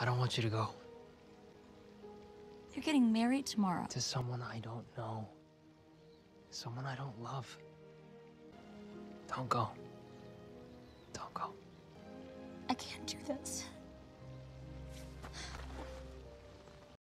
I don't want you to go. You're getting married tomorrow. To someone I don't know. Someone I don't love. Don't go. Don't go. I can't do this.